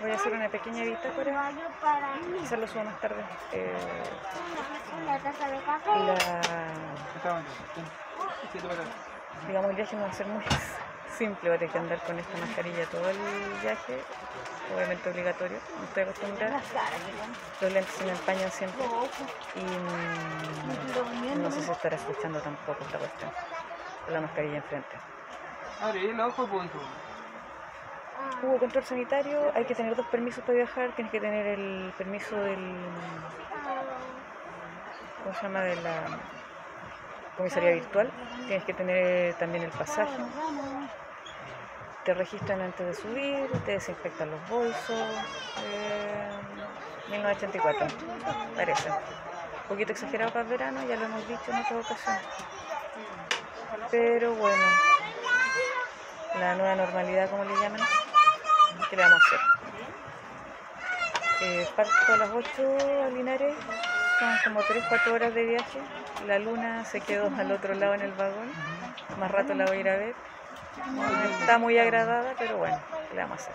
Voy a hacer una pequeña bitácora, quizás lo subo más tarde. Eh, La taza de café. la, digamos, el viaje no va a ser muy simple, voy a tener que andar con esta mascarilla todo el viaje, obviamente obligatorio, no estoy acostumbrada. Los lentes se me empañan siempre y mm, no sé si estará escuchando tampoco esta cuestión, la mascarilla enfrente. Abre el ojo, pues, hijo. Hubo control sanitario, hay que tener dos permisos para viajar, tienes que tener el permiso del, ¿cómo se llama? De la comisaría virtual, tienes que tener también el pasaje, te registran antes de subir, te desinfectan los bolsos, eh, 1984, parece. Un poquito exagerado para el verano, ya lo hemos dicho en otras ocasiones. Pero bueno, la nueva normalidad, como le llaman, ¿qué le vamos a hacer? Eh, parto a las 8 a Linares, son como 3-4 horas de viaje. La luna se quedó al otro lado en el vagón, más rato la voy a ir a ver. Está muy agradada, pero bueno, ¿qué le vamos a hacer?